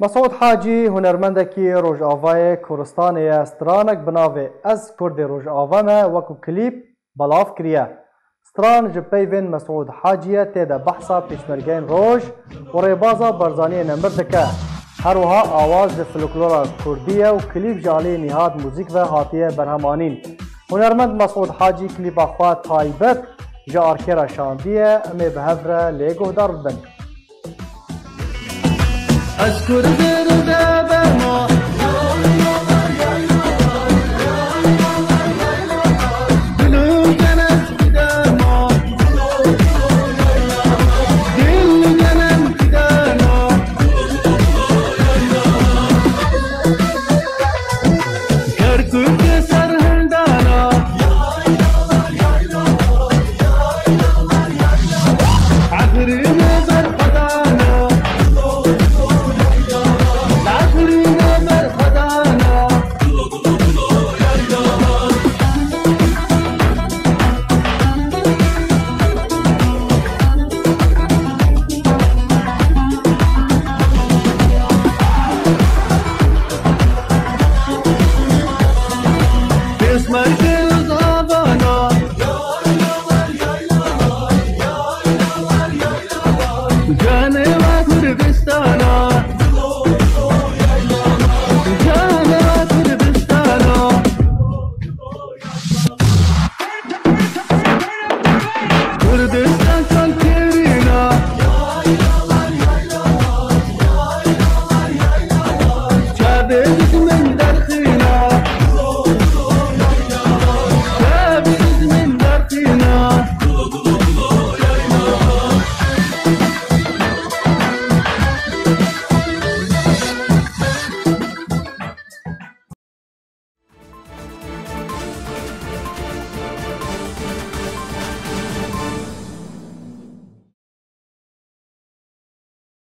مسعود حاجی هنرمندکی روژاوای کورستانی است رانک بناوی از کرد روژاوا ما وکو کلیپ بلاف کریه ستران جی پیوین مسعود حاجیه تیده بحثا پیشمرگین روژ و ریبازا برزانی نمبر دکه هروها آواز د فلکلورا کردیه و کلیپ جالی نهاد موزیک و هاتیه برهمانین هنرمند مسعود حاجی کلیپ اخوات تایبت جا آرکیرا شاندیه امی به هفره لیگوه دار بند أذكر غير ما It is. Gane va Kurdistana